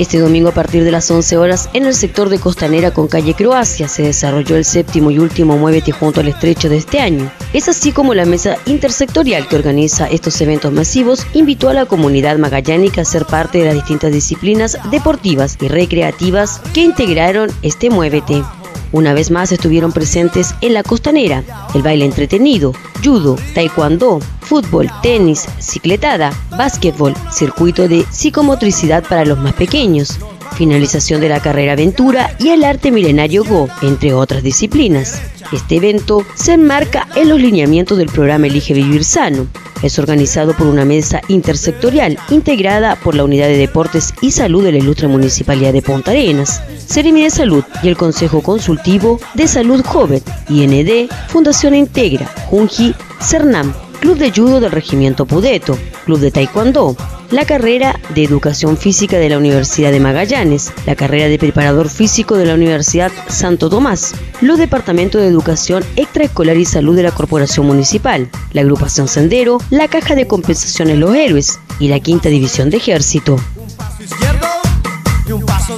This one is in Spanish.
Este domingo a partir de las 11 horas en el sector de Costanera con calle Croacia se desarrolló el séptimo y último Muévete junto al estrecho de este año. Es así como la mesa intersectorial que organiza estos eventos masivos invitó a la comunidad magallánica a ser parte de las distintas disciplinas deportivas y recreativas que integraron este Muévete. Una vez más estuvieron presentes en la costanera el baile entretenido, judo, taekwondo, fútbol, tenis, cicletada, básquetbol, circuito de psicomotricidad para los más pequeños, finalización de la carrera aventura y el arte milenario Go, entre otras disciplinas. Este evento se enmarca en los lineamientos del programa Elige Vivir Sano. Es organizado por una mesa intersectorial integrada por la Unidad de Deportes y Salud de la Ilustre Municipalidad de Punta Arenas, Seremi de Salud y el Consejo Consultivo de Salud Joven, IND, Fundación Integra, Junji, CERNAM, Club de Judo del Regimiento Pudeto, Club de Taekwondo, la carrera de Educación Física de la Universidad de Magallanes, la carrera de Preparador Físico de la Universidad Santo Tomás, los departamentos de Educación Extraescolar y Salud de la Corporación Municipal, la Agrupación Sendero, la Caja de Compensaciones Los Héroes y la Quinta División de Ejército. Un paso